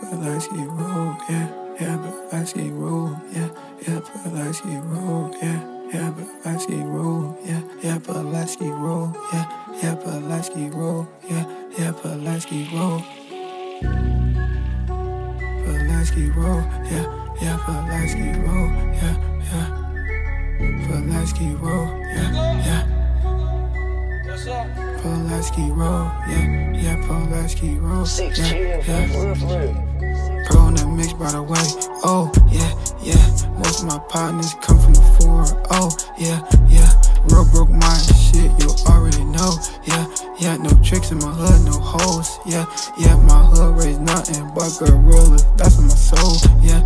Pulaski roll, yeah, yeah, Pulaski roll, yeah, yeah, Pulaski roll, yeah, yeah, Pulaski roll, yeah, yeah, Pulaski roll, yeah, yeah, Pulaski roll, yeah, yeah, Pulaski roll. Pulaski roll, yeah, yeah, Pulaski roll, yeah, yeah. Pulaski roll, yeah, yeah. Pulaski roll, yeah, yeah, Pulaski roll, Six yeah, yeah, yeah. for real, for real. Pro in the mix, by the way. Oh, yeah, yeah. Most of my partners come from the four. Oh, yeah, yeah. Real broke my shit, you already know. Yeah, yeah. No tricks in my hood, no hoes. Yeah, yeah. My hood raised nothing but gorillas. That's in my soul. Yeah.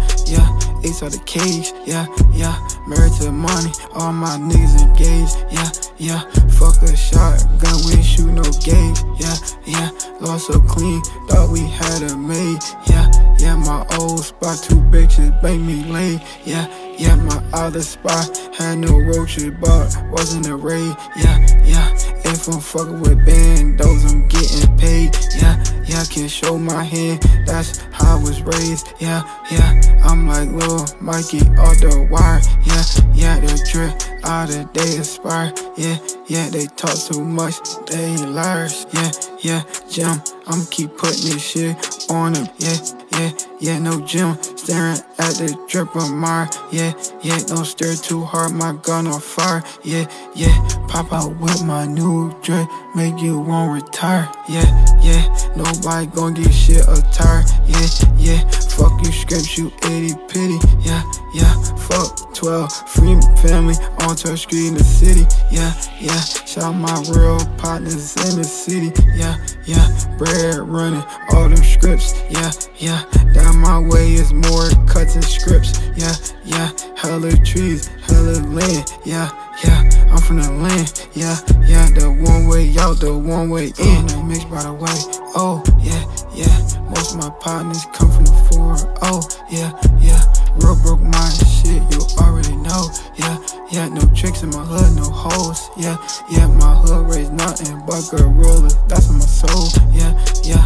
Ace out the cage. Yeah, yeah. Married to the money. All my niggas engaged. Yeah, yeah. Fuck a shotgun, we ain't shoot no gauge. Yeah, yeah. Lost so clean, thought we had a maid. Yeah, yeah. My old spot, two bitches, make me lay. Yeah, yeah. My other spot had no roaches, but wasn't a raid. Yeah, yeah. If I'm fucking with bandos, I'm getting paid. Yeah. I can show my hand, that's how I was raised. Yeah, yeah. I'm like Lil Mikey off the wire. Yeah, yeah. The drip all the day aspire. Yeah, yeah. They talk too much, they liars. Yeah, yeah. Jim, I'm keep putting this shit on them. Yeah, yeah, yeah. No Jim, staring at the drip of mire. Yeah, yeah. Don't stare too hard, my gun on fire. Yeah, yeah. Pop out with my new drip, make you want retire. Yeah, yeah. Nobody gon' get shit attire. Yeah, yeah. Fuck you, scrape you, itty bitty. Yeah, yeah. Fuck 12, free family on Church Street in the city. Yeah, yeah. Shout my real partners in the city. Yeah, yeah. Bread running, all them scripts. Yeah, yeah. Down my way is more cuts and scripts. Yeah, yeah. Hella trees, hella land. Yeah, yeah. I'm from the land. Yeah, yeah. The one way out, the one way in. The mix by the way. Oh, yeah, yeah. Most of my partners come from the four. Oh, yeah, yeah. Real broke my shit, you already know. Yeah, yeah. No tricks in my hood, no hoes. Yeah, yeah. My hood raised nothing but gorillas. That's in my soul. Yeah, yeah.